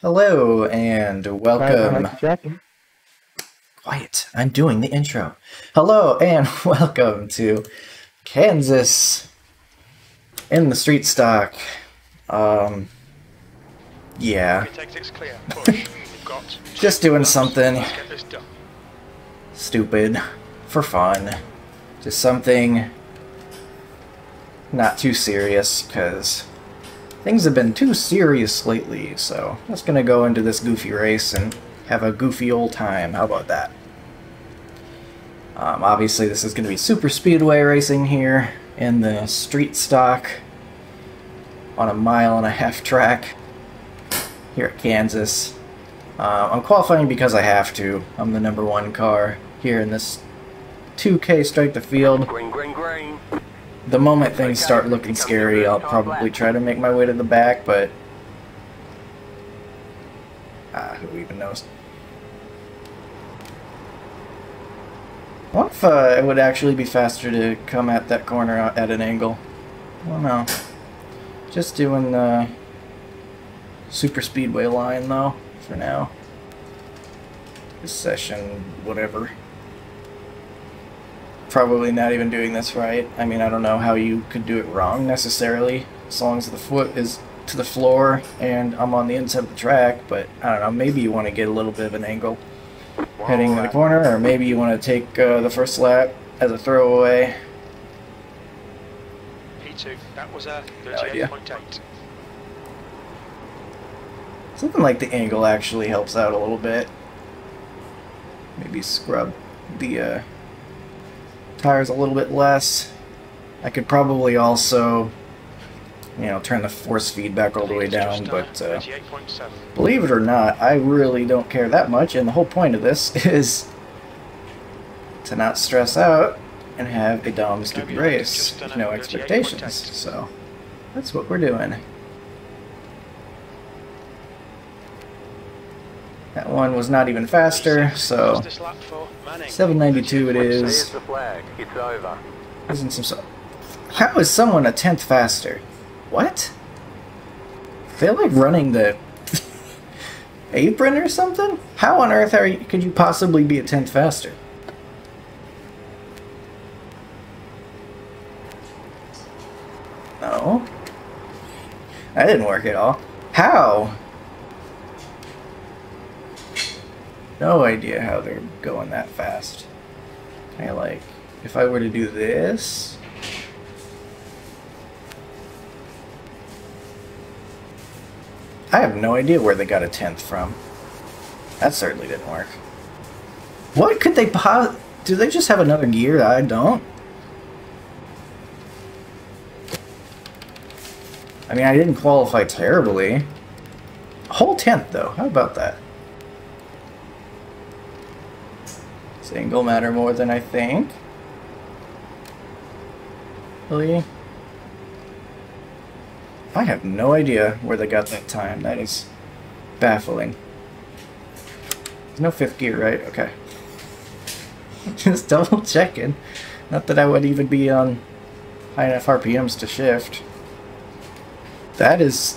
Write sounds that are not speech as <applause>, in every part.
Hello and welcome. Quiet. I'm doing the intro. Hello and <laughs> welcome to Kansas in the street stock. Um, yeah, Tactics clear. Push. <laughs> You've got just doing something Let's get this done. stupid for fun. Just something not too serious because things have been too serious lately. So I'm just gonna go into this goofy race and have a goofy old time. How about that? Um, obviously, this is going to be super speedway racing here in the street stock on a mile and a half track here at Kansas. Uh, I'm qualifying because I have to. I'm the number one car here in this 2K strike the field. Green, green. The moment things start looking scary, I'll probably try to make my way to the back, but ah, who even knows? What if uh, it would actually be faster to come at that corner at an angle? I don't know. Just doing the super speedway line though for now. This session, whatever probably not even doing this right. I mean, I don't know how you could do it wrong necessarily, as long as the foot is to the floor and I'm on the inside of the track, but I don't know, maybe you want to get a little bit of an angle heading in the corner, or maybe you want to take uh, the first lap as a throwaway. P2. That was a idea. 38.8. Something like the angle actually helps out a little bit. Maybe scrub the uh, tires a little bit less. I could probably also, you know, turn the force feedback all the way down, but uh, believe it or not, I really don't care that much, and the whole point of this <laughs> is to not stress out and have a dumb, stupid race with no expectations. So that's what we're doing. That one was not even faster, so What's this lap for? Manning. 792 it is. the flag. It's over. Isn't some so How is someone a tenth faster? What? They're like running the <laughs> apron or something? How on earth are you, could you possibly be a tenth faster? No. That didn't work at all. How? No idea how they're going that fast. I like, if I were to do this. I have no idea where they got a tenth from. That certainly didn't work. What could they po- Do they just have another gear that I don't? I mean, I didn't qualify terribly. Whole tenth, though. How about that? Single matter more than I think. Really? I have no idea where they got that time. That is baffling. There's no fifth gear, right? Okay. <laughs> Just double checking. Not that I would even be on high enough RPMs to shift. That is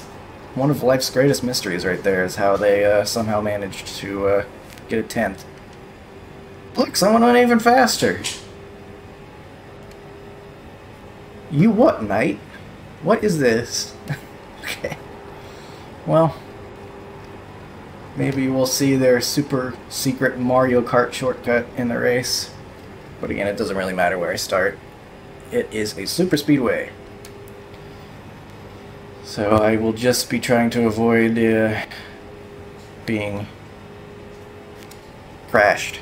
one of life's greatest mysteries right there, is how they uh, somehow managed to uh, get a tenth. Look, someone went even faster. You what, mate? What is this? <laughs> okay. Well, maybe we'll see their super secret Mario Kart shortcut in the race. But again, it doesn't really matter where I start. It is a super speedway. So I will just be trying to avoid uh, being crashed.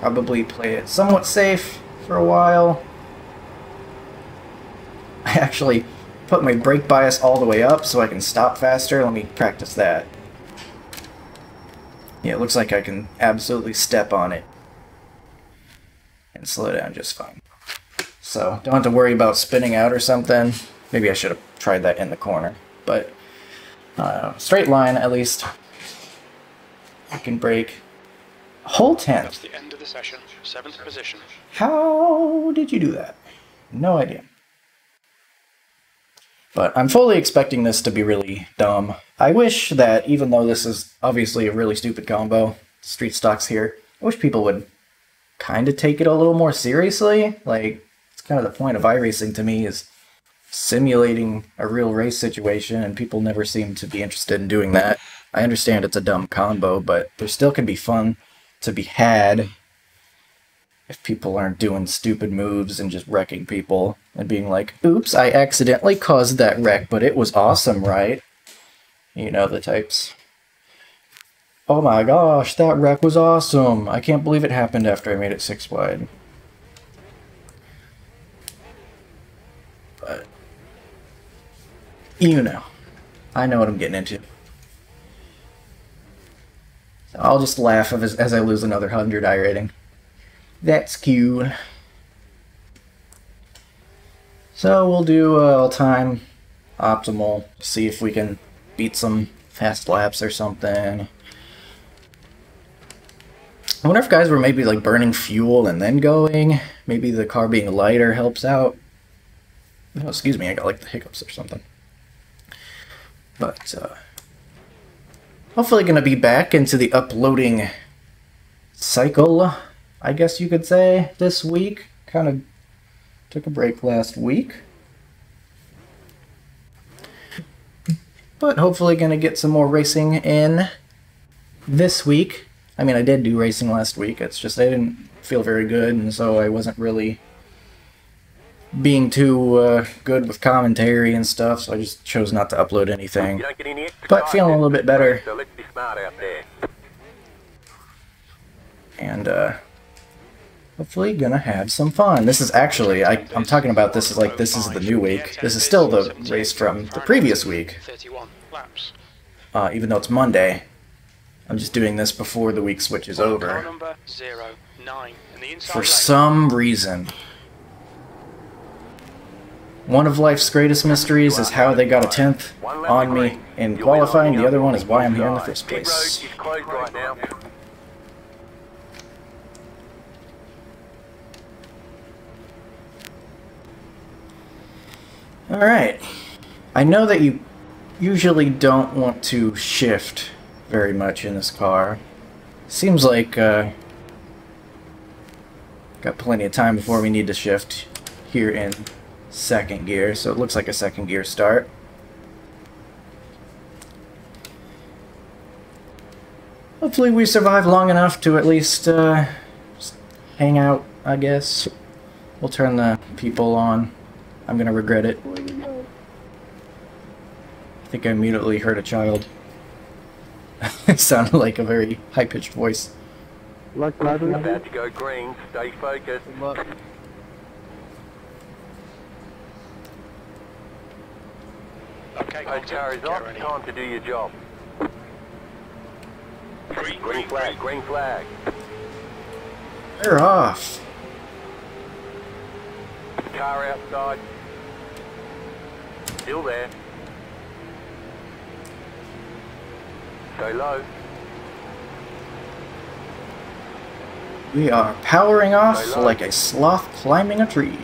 Probably play it somewhat safe for a while. I actually put my brake bias all the way up so I can stop faster. Let me practice that. Yeah, it looks like I can absolutely step on it and slow down just fine. So, don't have to worry about spinning out or something. Maybe I should have tried that in the corner. But, uh, straight line, at least, I can brake. Whole That's the end of the session. Seventh position. How did you do that? No idea. But I'm fully expecting this to be really dumb. I wish that, even though this is obviously a really stupid combo, street stocks here, I wish people would kind of take it a little more seriously. Like, it's kind of the point of iRacing to me is simulating a real race situation, and people never seem to be interested in doing that. I understand it's a dumb combo, but there still can be fun to be had if people aren't doing stupid moves and just wrecking people and being like, oops, I accidentally caused that wreck, but it was awesome, right? You know the types. Oh my gosh, that wreck was awesome. I can't believe it happened after I made it six wide. But, you know, I know what I'm getting into. I'll just laugh as, as I lose another 100 iRating. That's cute. So we'll do uh, all-time optimal, see if we can beat some fast laps or something. I wonder if guys were maybe like burning fuel and then going. Maybe the car being lighter helps out. Oh, excuse me, I got like the hiccups or something. But uh, hopefully gonna be back into the uploading cycle I guess you could say, this week. Kind of took a break last week. But hopefully going to get some more racing in this week. I mean, I did do racing last week. It's just I didn't feel very good, and so I wasn't really being too uh, good with commentary and stuff, so I just chose not to upload anything. But feeling a little bit better. And, uh, hopefully gonna have some fun. This is actually, I, I'm talking about this as like this is the new week. This is still the race from the previous week. Uh, even though it's Monday. I'm just doing this before the week switches over. For some reason. One of life's greatest mysteries is how they got a 10th on me in qualifying. The other one is why I'm here in the first place. Alright. I know that you usually don't want to shift very much in this car. Seems like uh, got plenty of time before we need to shift here in second gear, so it looks like a second gear start. Hopefully we survive long enough to at least uh, hang out, I guess. We'll turn the people on. I'm gonna regret it. I think I immediately heard a child. <laughs> it sounded like a very high-pitched voice. Luck, Bradley. About to go green. Stay focused. Luck. Okay, Those cars off. Time to do your job. Green, Green flag. Green flag. They're off. Car outside. Still there. Go low. We are powering off like a sloth climbing a tree.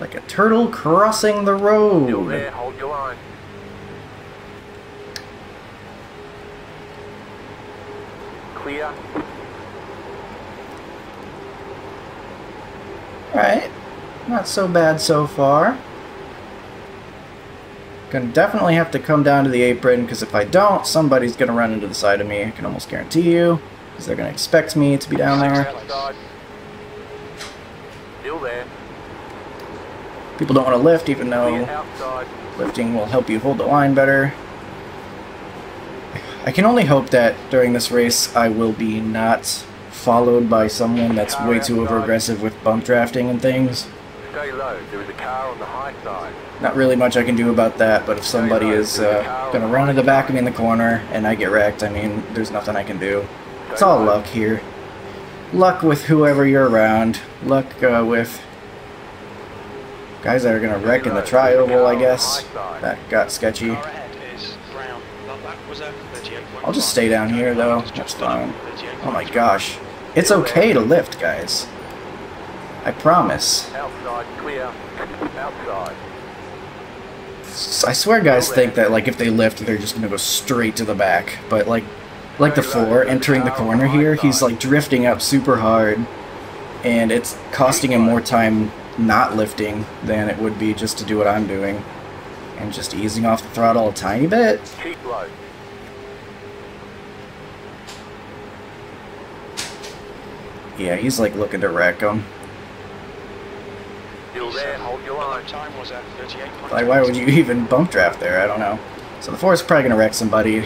Like a turtle crossing the road. Hold your line. Clear. Alright. Not so bad so far. Gonna definitely have to come down to the apron, because if I don't, somebody's gonna run into the side of me. I can almost guarantee you. Because they're gonna expect me to be down there. Still there. People don't want to lift, even though lifting will help you hold the line better. I can only hope that during this race I will be not followed by someone that's way too over aggressive with bump drafting and things. Stay low. There is a car on the high side. Not really much I can do about that, but if somebody is uh, gonna run to the back of me in the corner and I get wrecked, I mean, there's nothing I can do. It's all luck here. Luck with whoever you're around. Luck uh, with guys that are gonna wreck in the tri-oval, I guess. That got sketchy. Car ahead is brown. That lap was a 38.5. I'll just stay down here, though. That's fine. Oh my gosh. It's okay to lift, guys. I promise. Outside, clear. Outside. S- I swear guys think that like if they lift they're just gonna go straight to the back. But like like the four entering the corner here, he's like drifting up super hard and it's costing him more time not lifting than it would be just to do what I'm doing. And just easing off the throttle a tiny bit. Keep low. Yeah, he's like looking to wreck him. Still there, hold your line. time was at 38.2. Like, why would you <laughs> even bump draft there? I don't know. So the four is probably gonna wreck somebody.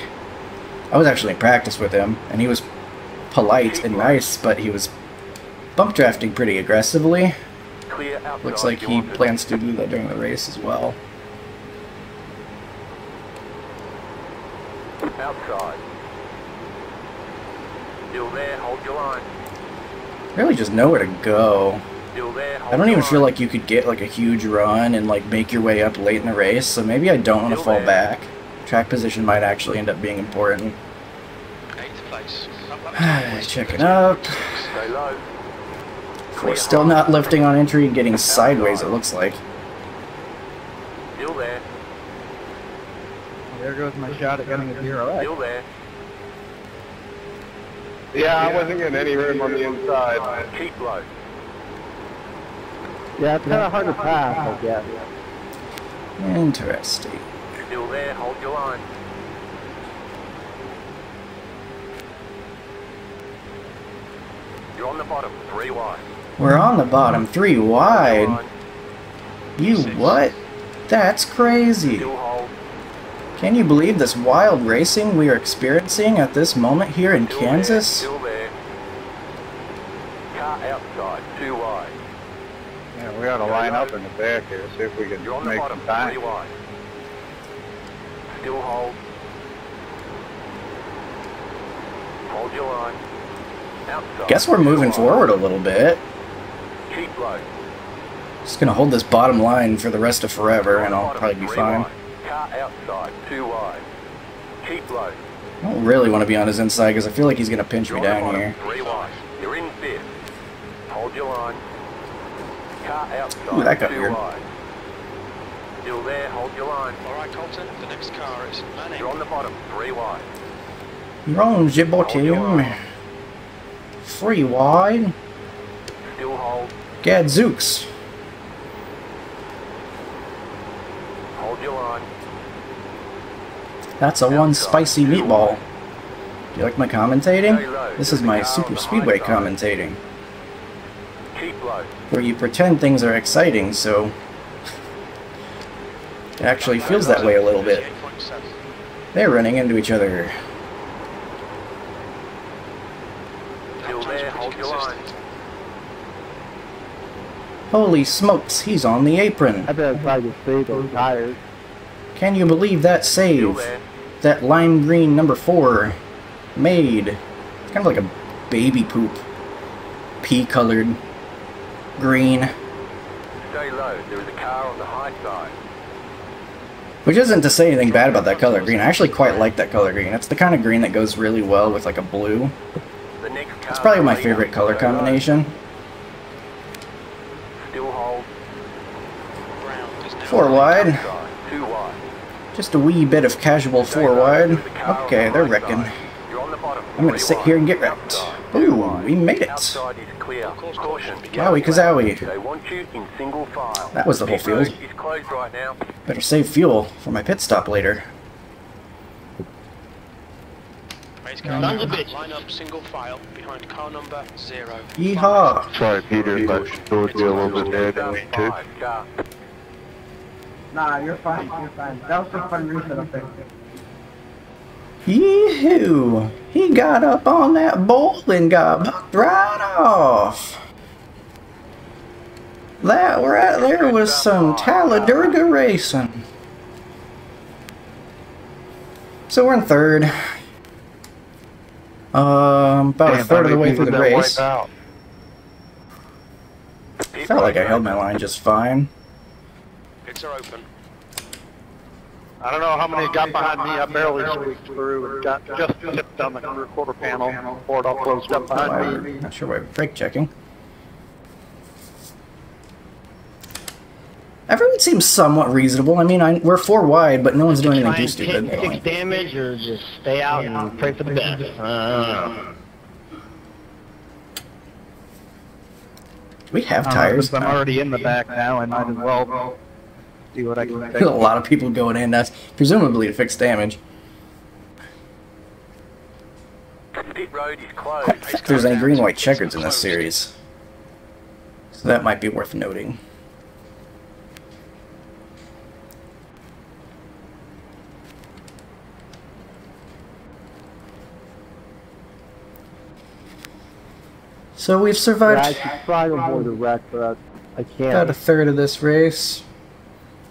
I was actually in practice with him, and he was polite and nice, but he was bump drafting pretty aggressively. Looks like he plans to do that during the race as well. Outside. Still there, hold your line. Really, just nowhere to go. Still there, hold I don't even feel like you could get like a huge run and like make your way up late in the race. So maybe I don't want to fall back. Track position might actually end up being important. Eighth place. That lap time was <sighs> Checking up. 38.6. Stay low. We're still not lifting on entry and getting sideways. It looks like. Still there. There goes my shot at getting a zero X. Still there. Yeah, I wasn't getting any room on the inside. Keep low. Yeah, it's kind of hard to pass, I guess. Interesting. Still there, hold your line. You're on the bottom, three wide. We're on the bottom, three wide. You what? That's crazy. Can you believe this wild racing we are experiencing at this moment here in Still there, Kansas? Still there. Car outside, too wide. Yeah, we gotta line up in the back here, see if we can You're on the bottom, some time. three wide. Still hold. Hold your line. Outside. Guess we're moving forward a little bit. Keep low. Just gonna hold this bottom line for the rest of forever, and I'll probably be fine. Car outside, too wide. Keep low. I don't really want to be on his inside because I feel like he's gonna pinch me down here. You're in fifth. Hold your line. Car outside. Ooh, that got too weird. wide. Still there. Hold your line. All right, Colton. The next car is Manning. You're on the bottom. Three wide. You're on Hold your Jibbotim. line. Free wide. Still hold. Gadzooks. Hold your line. That's a one spicy meatball. Do you like my commentating? This is my super speedway commentating, Keep low. Where you pretend things are exciting, so it actually feels that way a little bit. They're running into each other. Still Lap time's there. pretty Hold your line. consistent. Holy smokes, he's on the apron. I bet it's like to save those tires. Can you believe that save? That lime green number four made. It's kind of like a baby poop. Pea colored green. Stay low. There is a car on the high side. Which isn't to say anything bad about that color green. I actually quite like that color green. It's the kind of green that goes really well with like a blue. The next car. It's probably my favorite color low. combination. Still hold. Brown is now Four wide. Two wide. Just a wee bit of casual Stay four low. wide. There is a car on Okay, they're high wrecking. side. You're on the bottom. I'm gonna sit here and get wrecked. Ooh, we made it. Outside is clear. Of course, Caution. caution. Wowie kazowie. You in single file. That was the whole field. is closed right now. Better save fuel for my pit stop later. Race car line up single file behind car number zero. Yeehaw! Sorry, Peter, but those you a little bit dead in me too. Nah, you're fine, you're fine. That was a fun reason up there. Yee-hoo! He got up on that bull and got bucked right off. That right there was some Talladega racing. So we're in third. Um, about a third of the way through the race. out? Felt like I held my line just fine. Pits are open. I don't know how many got behind me. I barely squeaked through and got just tipped on the rear quarter panel before it all closed up behind me. Not sure why brake checking. Everyone seems somewhat reasonable. I mean, I, we're four wide, but no one's doing anything too and take stupid. damage or just stay out and pray for the best. I don't know. Do we have Uh, tires? since I'm already in the back now, I might as well see what I can a lot of people going in, that's presumably to fix damage. Pit road is closed. I think there's any green white checkers in this series. So that might be worth noting. So we've Yeah, I survived should try to avoid a wreck, but I about can't. About a third of this race.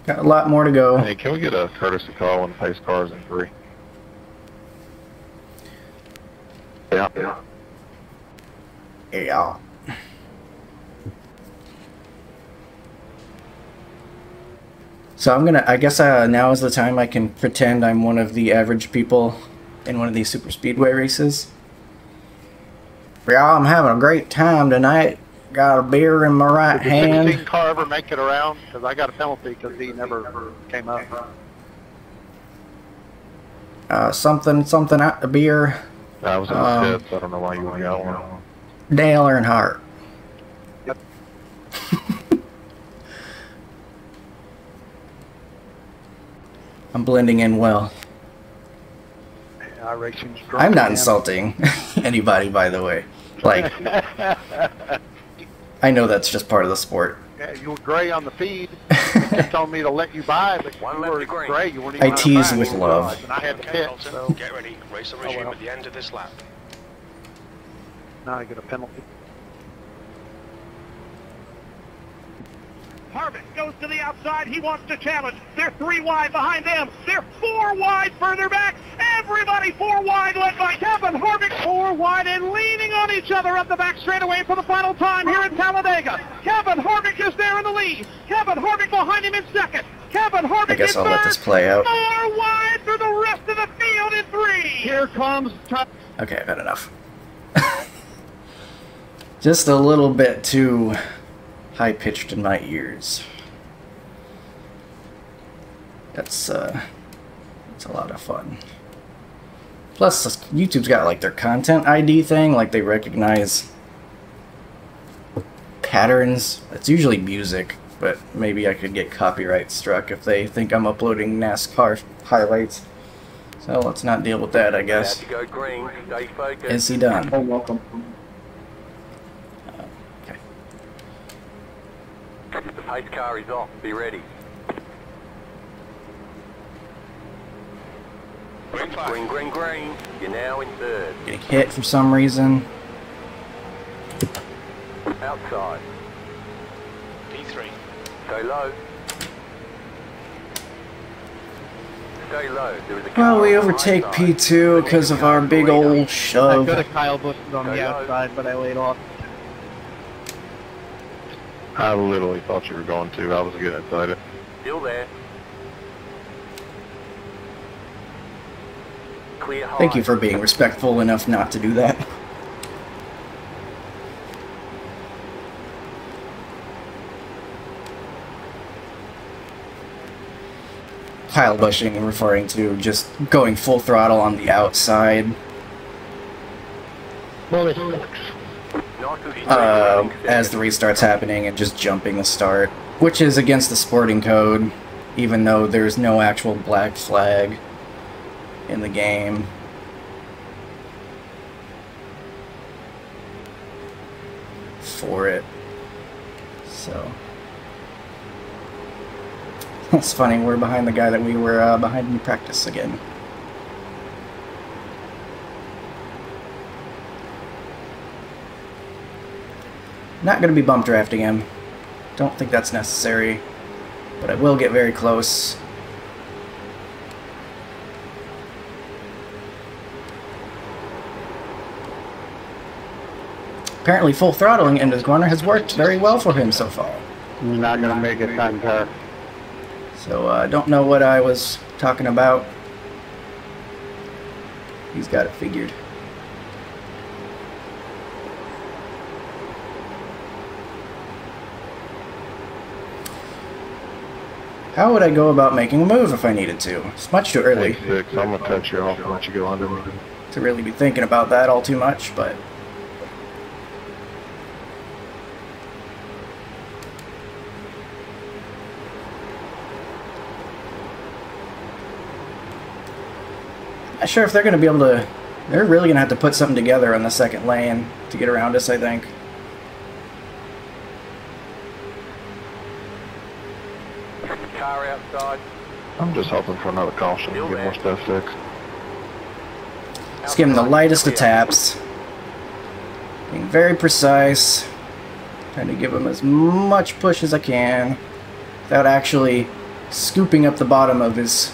Got a lot more to go. Hey, can we get a courtesy call when pace cars in three? Yeah. yeah. Yeah. So I'm gonna. I guess uh, now is the time I can pretend I'm one of the average people in one of these super speedway races. Yeah, I'm having a great time tonight. Got a beer in my right Did the hand. 16 car ever make it around? Because I got a penalty because he never came up. Uh, something, something out the beer. I was in the Um, pits. I don't know why you would got one. Dale Earnhardt. Yep. <laughs> I'm blending in well. iRacing's drunk I'm not insulting <laughs> anybody, by the way. Like, <laughs> I know that's just part of the sport. Yeah, you were gray on the feed. <laughs> you told me to let you by, but One you were to green. gray. You weren't I even on tease track. with love. And I had to Okay, pit, so get ready. Race will Oh, well. at the end of this lap. now I get a penalty. Harvick goes to the outside. He wants to challenge. They're three wide behind them. They're four wide further back. Everybody four wide led by Kevin Harvick. Four wide and leaning on each other up the back straightaway for the final time here in Talladega. Kevin Harvick is there in the lead. Kevin Harvick behind him in second. Kevin Harvick I guess in I'll let this play out. Four wide for the rest of the field in three. Here comes Ty- Okay, I've had enough. <laughs> Just a little bit too high pitched in my ears. That's uh it's a lot of fun. Plus YouTube's got like their content ID thing, like they recognize patterns. It's usually music, but maybe I could get copyright struck if they think I'm uploading NASCAR highlights. So let's not deal with that, I guess. to go green. Stay focused. Is he done? Oh, welcome. Okay. The pace car is off. Be ready. Green flag. Green, green, green. You're now in third. Getting hit for some reason. Outside. P3. Stay low. Stay low. There is a car Well, we overtake. P2 because of our big old I shove. could have Kyle Busch on the Go, go. outside, but I laid off. I literally thought you were going to. I was getting excited. Still there. Clear high. Thank you for being respectful enough not to do that. Kyle bushing referring to just going full throttle on the outside. Well, this sucks. Uh, as the restart's happening and just jumping the start, which is against the sporting code, even though there's no actual black flag in the game. For it. So. It's funny, we're behind the guy that we were uh, behind in practice again. Not going to be bump drafting him. Don't think that's necessary. But I will get very close. Apparently full throttling into the corner has worked very well for him so far. You're not gonna make it time car. So I uh, don't know what I was talking about. He's got it figured. How would I go about making a move if I needed to? It's much too early Hey. I'm gonna cut you off and let you go under me. to really be thinking about that all too much, but not sure if they're going to be able to. They're really going to have to put something together on the second lane to get around us, I think. Car. I'm just hoping for another caution to get more stuff fixed. Just give him the lightest of taps. Being very precise. Trying to give him as much push as I can without actually scooping up the bottom of his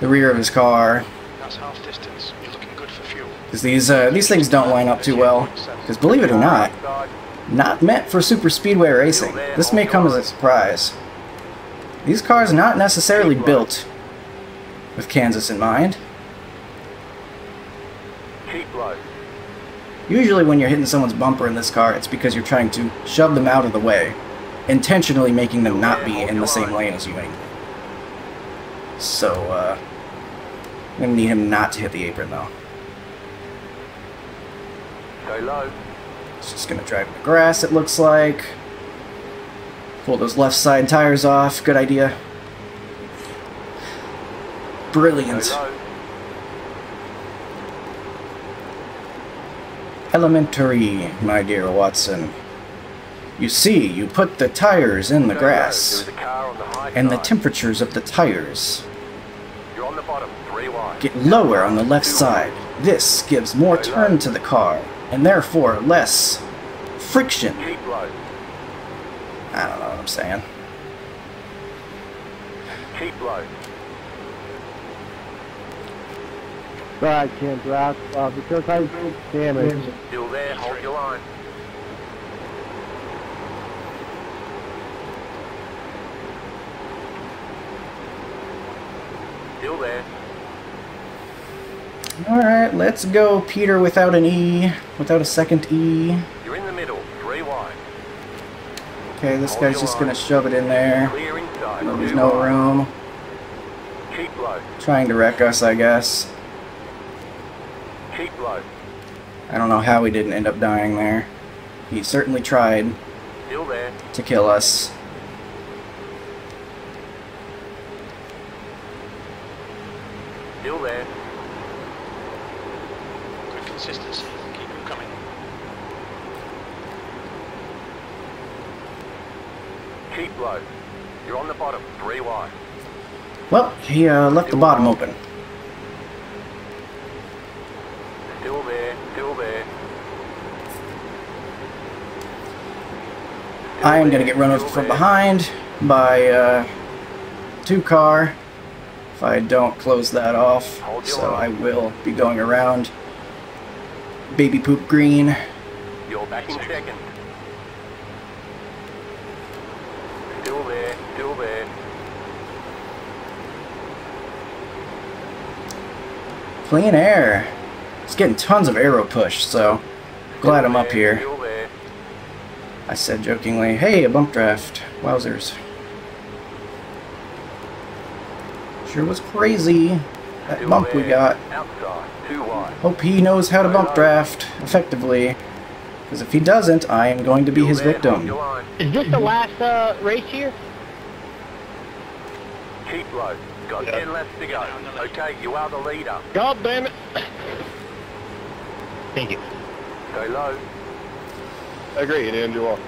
the rear of his car. That's half distance. You're looking good for fuel. Because these uh, these things don't line up too well. Because believe it or not, not meant for super speedway racing. This may come as a surprise. These cars not necessarily built with Kansas in mind. Usually when you're hitting someone's bumper in this car, it's because you're trying to shove them out of the way, intentionally making them not be in the same lane as you anyway. So, uh, I'm gonna need him not to hit the apron though. Stay low. He's just gonna drive in the grass, it looks like. Pull those left side tires off, good idea. Brilliant. Elementary, my dear Watson. You see, you put the tires in the grass, There is a car on the high and the temperatures of the tires You're on the bottom. Three wide. get lower on the left side. This gives more turn to the car, and therefore less friction. Keep low. I don't know what I'm saying. Keep low. Right, Ken, Black. Uh, because I damage. Still there. Hold your line. Still there. Alright, let's go, Peter, without an E, without a second E. You're in the middle. Three wide. Okay, this guy's just gonna shove it in there. There's no room. Trying to wreck us, I guess. I don't know how he didn't end up dying there. He certainly tried to kill us. Still there. Good consistency. Keep them coming. Keep low. You're on the bottom. Three wide. Well, he uh, left the bottom open. Still there. Still there. Still I am gonna get run over from behind by uh, two car if I don't close that off. Hold So I will be going around baby poop green. You're back in second. Clean air. It's getting tons of aero push, so glad I'm up here. I said jokingly, hey, a bump draft. Wowzers. Sure was crazy. That bump we got. Hope he knows how to bump draft effectively. Because if he doesn't, I am going to be his victim. Is this the last uh, race here? Keep low. Got Yeah. ten laps to go. Okay, you are the leader. God damn it. Thank you. Stay low. I agree, and you are.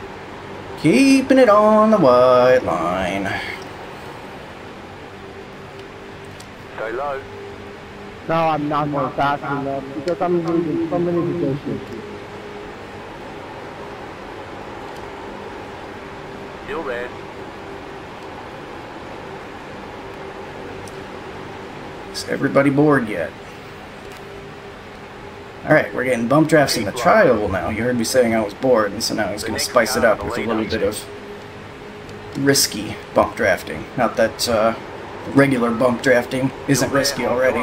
Keeping it on the white line. Stay low. No, I'm not going fast enough because I'm losing so many positions. Still. Is everybody bored yet? Alright, we're getting bump drafts in the trial now. You heard me saying I was bored, and so now he's going to spice it up with a little bit of risky bump drafting. Not that uh, regular bump drafting isn't risky already.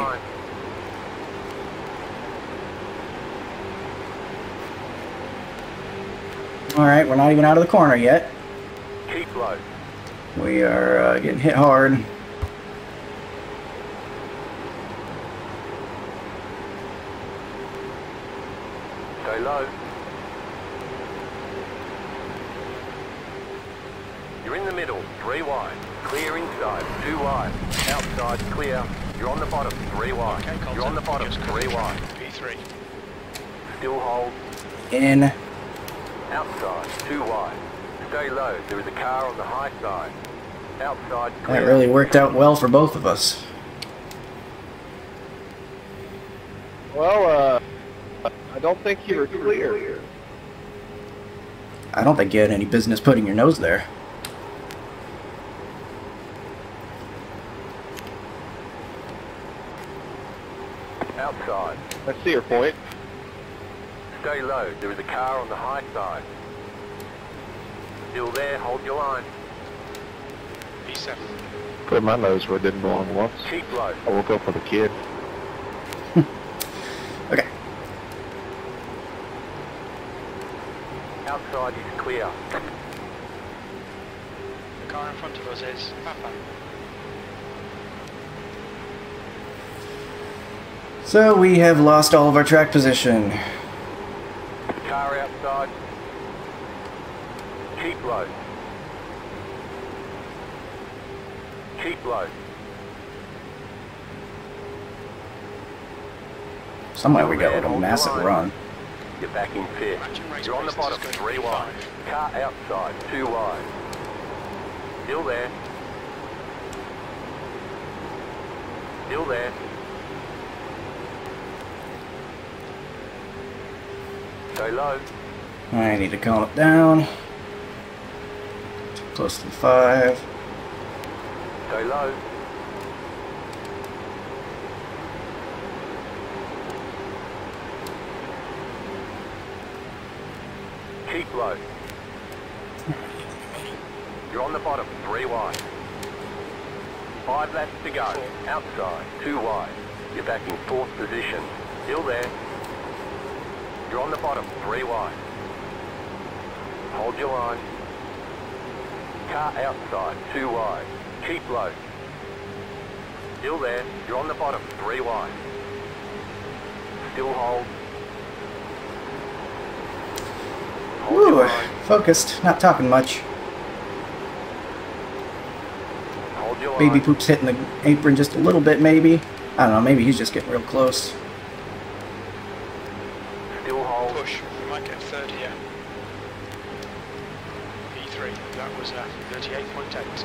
Alright, we're not even out of the corner yet. Keep. We are uh, getting hit hard. Stay low. You're in the middle, three wide. Clear inside, two wide. Outside, clear. You're on the bottom, three wide. Okay, You're on the bottom, three wide. P3. Still hold. In. Outside, two wide. Stay low. There is a car on the high side. Outside, That really worked out well for both of us. Well, uh, I don't think you were clear. I don't think you had any business putting your nose there. Outside. I see your point. Stay low. There is a car on the high side. Still there. Hold your line. P7. Put my nose where it didn't belong once. Keep low. I woke up with a kid. <laughs> Okay. Outside is clear. The car in front of us is Papa. So we have lost all of our track position. Car outside. Keep low. Keep low. Somehow we got a little massive run. You're back in fifth. You're on the races bottom, three wide. Car outside, two wide. Still there. Still there. Stay low. I need to calm it down. To the five. Stay low. Keep low. You're on the bottom, three wide. Five laps to go. Outside, two wide. You're back in fourth position. Still there. You're on the bottom, three wide. Hold your line. Car outside, two wide. Keep low. Still there. You're on the bottom, three wide. Still hold. Hold Woo, focused, not talking much. Baby line. Poop's hitting the apron just a little bit, maybe. I don't know, maybe he's just getting real close. Still hold. Push. We might get third here. P3. That was uh, 38.8.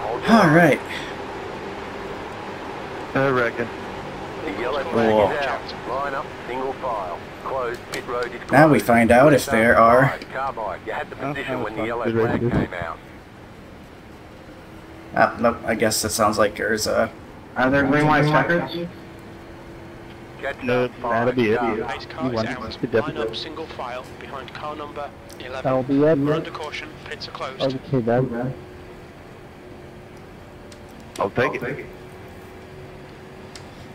Hold your line. Alright, I reckon. The yellow Whoa. flag is out. Line up, single file. Closed. Pit road is closed. Now we find out if there are- Carbide, Carbide. You had the position when the fine. yellow flag came out. ah, nope, I guess that sounds like there's a... Are there green white checkers? Catch No, up, that'll be it. car. Pace is want out. to Line up single file behind car number 11. That'll be it. We're under caution. Pits are closed. Okay, then. I'll take it.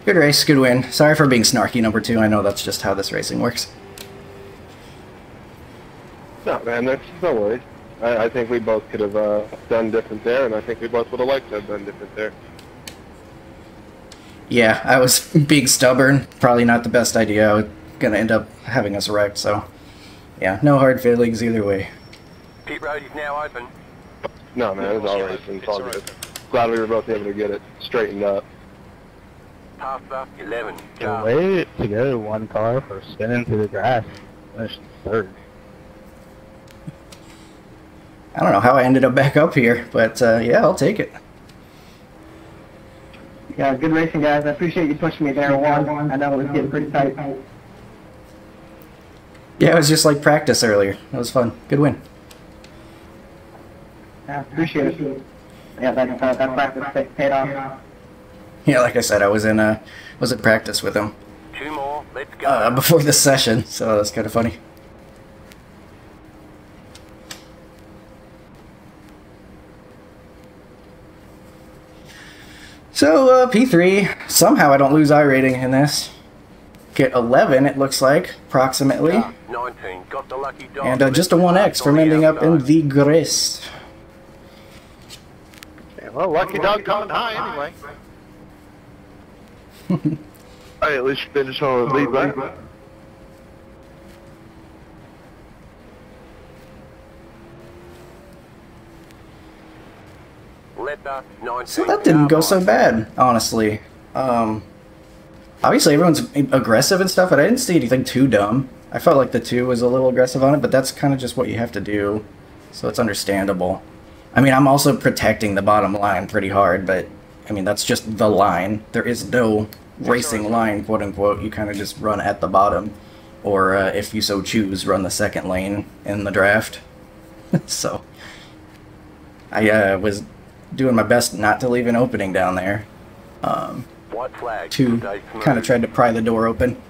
Good race, good win. Sorry for being snarky, number two. I know that's just how this racing works. No, man, that's no worries. I, I think we both could have uh, done different there, and I think we both would have liked to have done different there. Yeah, I was <laughs> being stubborn. Probably not the best idea. I was gonna end up having us wrecked, so... Yeah, no hard feelings either way. Pit road is now open. No, man, it was all right. It's all good. Glad we were both able to get it straightened up. Pass up 11. The way to go one car for spinning through the grass. Finished third. I don't know how I ended up back up here, but uh, yeah, I'll take it. Yeah, good racing, guys. I appreciate you pushing me there one. I know it was getting pretty tight. Yeah, it was just like practice earlier. That was fun. Good win. Yeah, appreciate it. Yeah, that, uh, that practice paid off. Yeah, like I said, I was in uh, was in practice with him Two more. Let's go. uh, before this session, so that's kind of funny. So uh, P3. Somehow I don't lose iRating in this. Get 11, it looks like, approximately. Nine 19 got the lucky dog. And uh, just a 1x from ending up in the grist. Yeah, well, lucky dog coming high anyway. <laughs> Hey, at least you finished on a lead, buddy. So that didn't go so bad, honestly. Um, obviously, everyone's aggressive and stuff, but I didn't see anything too dumb. I felt like the two was a little aggressive on it, but that's kind of just what you have to do, so it's understandable. I mean, I'm also protecting the bottom line pretty hard, but I mean, that's just the line. There is no racing line, quote unquote. You kind of just run at the bottom, or uh, if you so choose, run the second lane in the draft. <laughs> so, I uh, was doing my best not to leave an opening down there. Um, to kind of tried to pry the door open,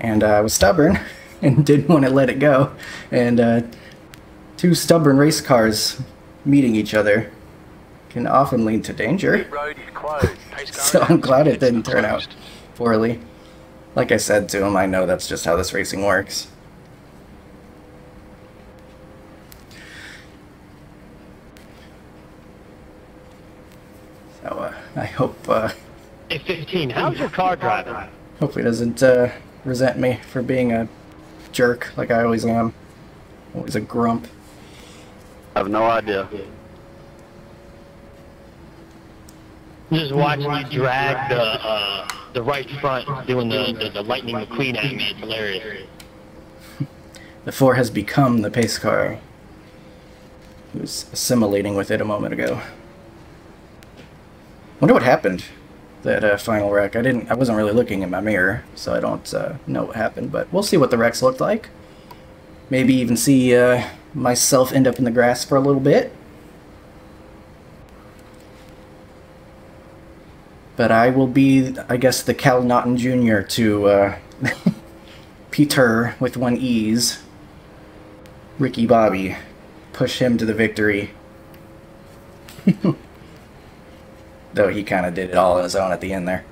and uh, I was stubborn <laughs> and didn't want to let it go. And uh, two stubborn race cars meeting each other can often lead to danger. Pit road is closed. <laughs> Pace car So I'm glad it didn't turn out poorly. Like I said to him, I know that's just how this racing works. So uh, I hope uh, Hey, 15, how's your car driving? Hopefully he doesn't uh, resent me for being a jerk like I always am. Always a grump. I have no idea. Just watching you drag the uh, the right front doing the, the, the Lightning McQueen at me. It's hilarious. <laughs> The 4 has become the pace car. He was assimilating with it a moment ago. Wonder what happened that uh, final wreck. I didn't. I wasn't really looking in my mirror, so I don't uh, know what happened. But we'll see what the wrecks looked like. Maybe even see uh, myself end up in the grass for a little bit. But I will be, I guess, the Cal Naughton Jr. to uh, <laughs> Peter with one ease. Ricky Bobby. Push him to the victory. <laughs> Though he kind of did it all on his own at the end there.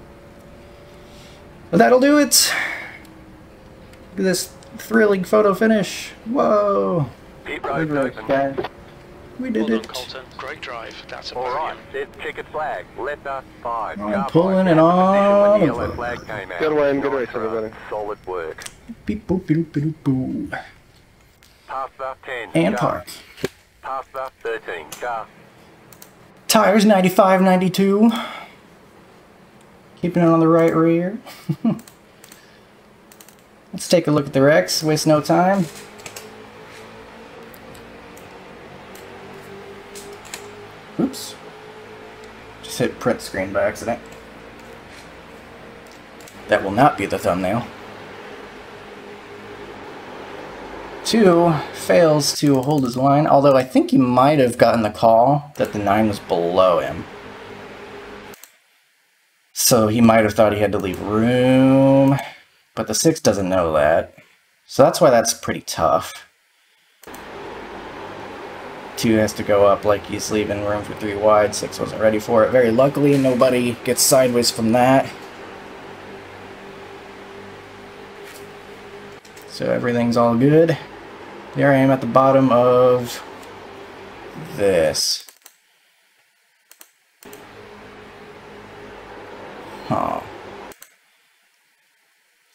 But that'll do it. Look at this thrilling photo finish. Whoa. Pit road's open. guys. We did Well done, it. Colton. Great drive. That's a All right, podium. there's checkered flag. Letter 5. I'm Car pulling it down to position when on the yellow over. flag came out. Good win, good Nice race, everybody. Solid work. Beep boop beep boop beep boop. Pass the 10. And car. park. Pass the 13. Car. Tires 95 92. Keeping it on the right rear. <laughs> Let's take a look at the wrecks. Waste no time. Oops. Just hit print screen by accident. That will not be the thumbnail. Two fails to hold his line, although I think he might have gotten the call that the nine was below him. So he might have thought he had to leave room, but the six doesn't know that. So that's why that's pretty tough. Two has to go up like he's leaving room for three wide. Six wasn't ready for it. Very luckily, nobody gets sideways from that. So everything's all good. There I am at the bottom of this. Oh. I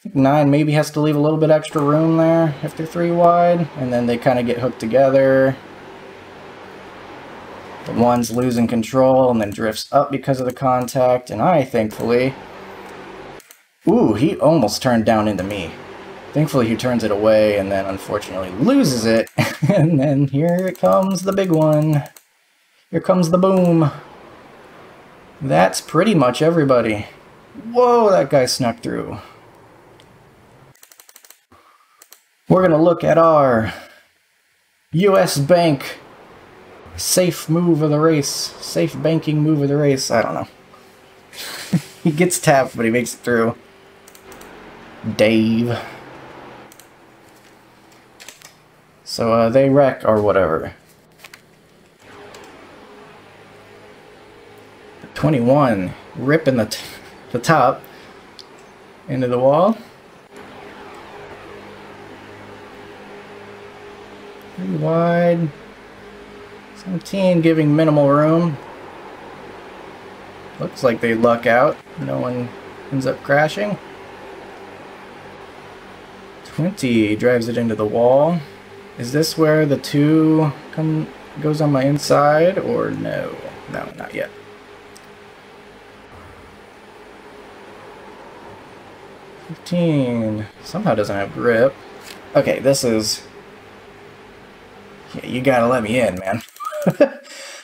think nine maybe has to leave a little bit extra room there if they're three wide, and then they kind of get hooked together. The one's losing control and then drifts up because of the contact, and I thankfully. Ooh, he almost turned down into me. Thankfully, he turns it away and then unfortunately loses it. <laughs> and then here it comes the big one. Here comes the boom. That's pretty much everybody. Whoa, that guy snuck through. We're going to look at our US Bank safe move of the race. Safe banking move of the race. I don't know. <laughs> he gets tapped, but he makes it through. Dave. So uh, they wreck or whatever. 21 ripping the, the top into the wall. Three wide. 17 giving minimal room. Looks like they luck out. No one ends up crashing. 20 drives it into the wall. Is this where the two come goes on my inside or no? No, not yet. Fifteen somehow doesn't have grip. Okay, this is. Yeah, you gotta let me in, man. <laughs>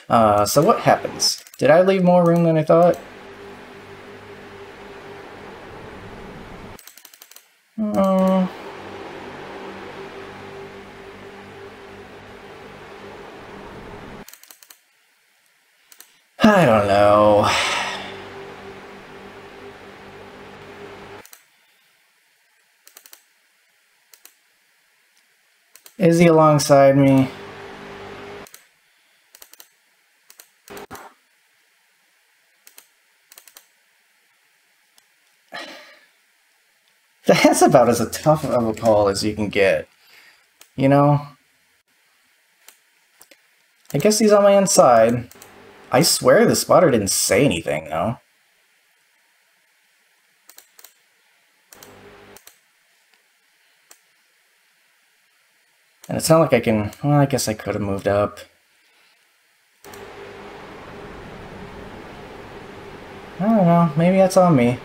uh, so what happens? Did I leave more room than I thought? Uh, I don't know. Alongside me? <sighs> That's about as tough of a call as you can get. You know? I guess he's on my inside. I swear the spotter didn't say anything, though. And it's not like I can... Well, I guess I could have moved up. I don't know. Maybe that's on me.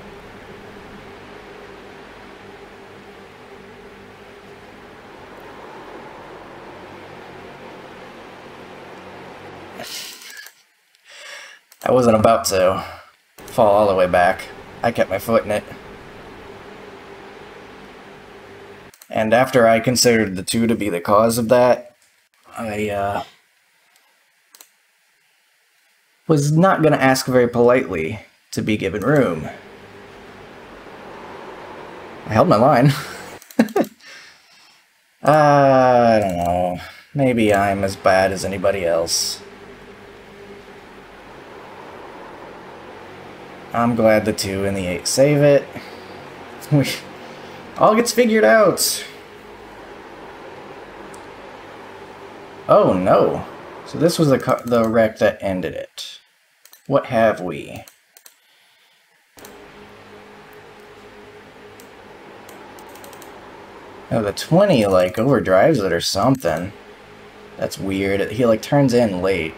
<sighs> I wasn't about to fall all the way back. I kept my foot in it. And after I considered the two to be the cause of that, I uh, was not going to ask very politely to be given room. I held my line. <laughs> uh, I don't know. Maybe I'm as bad as anybody else. I'm glad the 2 and the 8 save it. <laughs> All gets figured out. Oh no. So this was the, the wreck that ended it. What have we? Oh, the 20, like, overdrives it or something. That's weird. He, like, turns in late.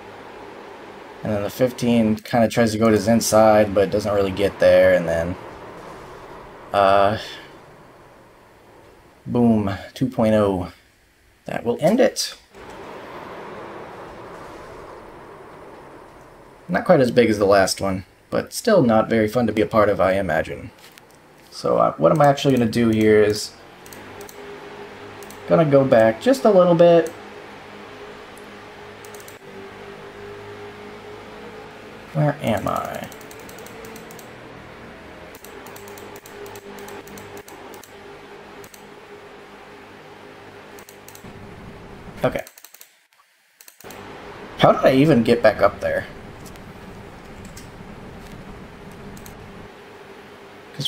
And then the 15 kind of tries to go to his inside, but doesn't really get there, and then... Uh... Boom. 2.0. That will end it. Not quite as big as the last one, but still not very fun to be a part of, I imagine. So uh, what I'm actually going to do here is... Gonna go back just a little bit Where am I? Okay. How did I even get back up there?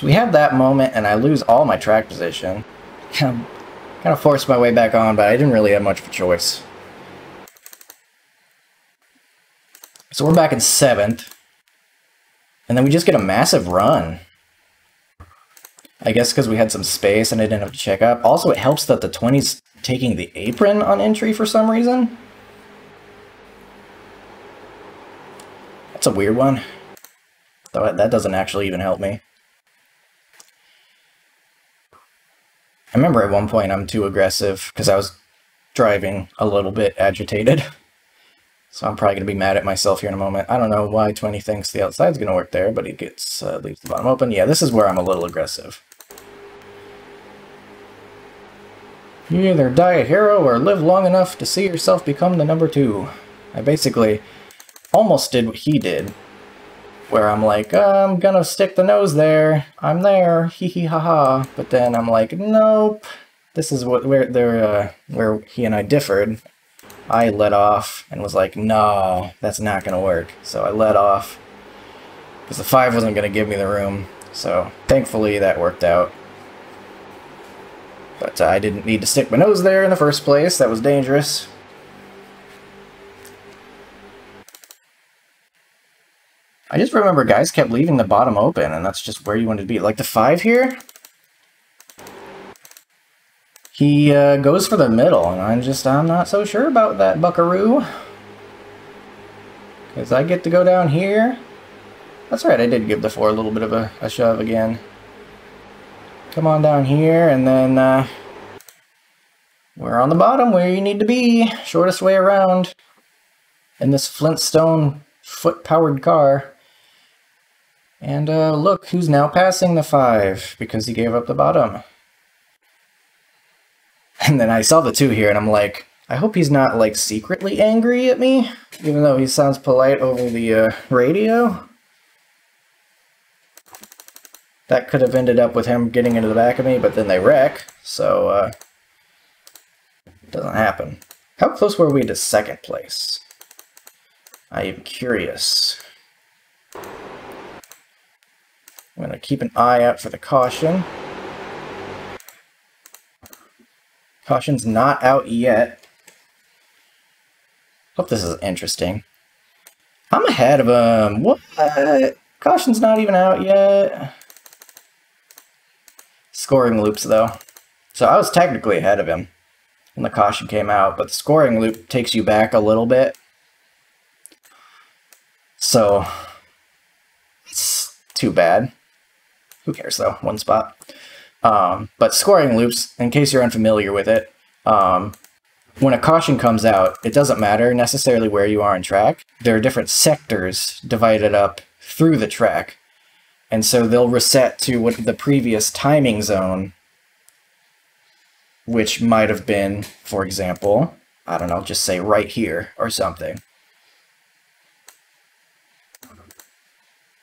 Because we have that moment and I lose all my track position. Um, kind of forced my way back on, but I didn't really have much of a choice. So we're back in seventh. And then we just get a massive run. I guess because we had some space and I didn't have to check up. Also, it helps that the 20's taking the apron on entry for some reason. That's a weird one. Though that doesn't actually even help me. I remember at one point I'm too aggressive because I was driving a little bit agitated. So I'm probably going to be mad at myself here in a moment. I don't know why 20 thinks the outside's going to work there, but he gets uh, leaves the bottom open. Yeah, this is where I'm a little aggressive. You either die a hero or live long enough to see yourself become the number two. I basically almost did what he did, where I'm like, oh, I'm gonna stick the nose there. I'm there, hee hee ha ha. But then I'm like, nope. This is what where uh, where he and I differed. I let off and was like, no, that's not to work. So I let off because the 5 wasn't to give me the room. So thankfully that worked out. But uh, I didn't need to stick my nose there in the first place. That was dangerous. I just remember guys kept leaving the bottom open, and that's just where you wanted to be. Like the five here, he uh, goes for the middle, and I'm just, I'm not so sure about that buckaroo. Because I get to go down here. That's right, I did give the four a little bit of a, a shove again. Come on down here, and then uh, we're on the bottom where you need to be. Shortest way around in this Flintstone foot-powered car. And uh, look, who's now passing the five because he gave up the bottom. <laughs> And then I saw the two here, and I'm like, I hope he's not, like, secretly angry at me, even though he sounds polite over the uh, radio. That could have ended up with him getting into the back of me, but then they wreck, so, uh, doesn't happen. How close were we to second place? I am curious. I'm going to keep an eye out for the caution. Caution's not out yet. Hope this is interesting. I'm ahead of him. What? Caution's not even out yet. Scoring loops, though. So I was technically ahead of him when the caution came out, but the scoring loop takes you back a little bit. So, it's too bad. Who cares, though? One spot. Um, but scoring loops, in case you're unfamiliar with it, um, when a caution comes out, it doesn't matter necessarily where you are in track. There are different sectors divided up through the track. And so they'll reset to what the previous timing zone, which might have been, for example, I don't know, just say right here or something.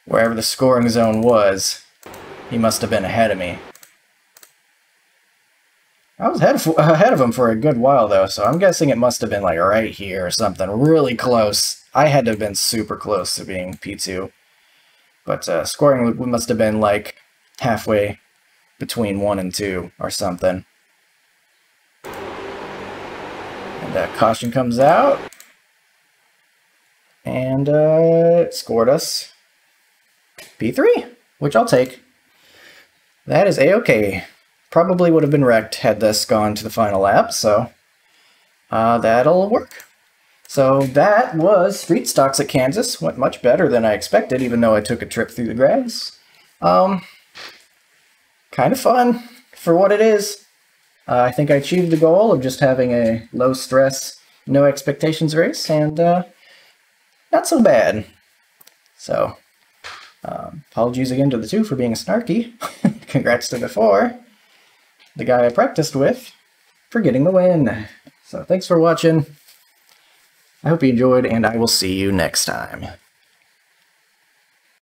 Wherever the scoring zone was, he must have been ahead of me. I was ahead of, ahead of him for a good while, though, so I'm guessing it must have been, like, right here or something. Really close. I had to have been super close to being P2. But uh, scoring must have been, like, halfway between 1 and 2 or something. And uh, caution comes out. And uh, it scored us P3, which I'll take. That is A-okay probably would have been wrecked had this gone to the final lap, so uh, that'll work. So that was Street Stocks at Kansas. Went much better than I expected, even though I took a trip through the grass. Um, kind of fun for what it is. Uh, I think I achieved the goal of just having a low stress, no expectations race, and uh, not so bad. So, um, apologies again to the two for being snarky. <laughs> Congrats to four the guy I practiced with for getting the win. So thanks for watching. I hope you enjoyed, and I will see you next time.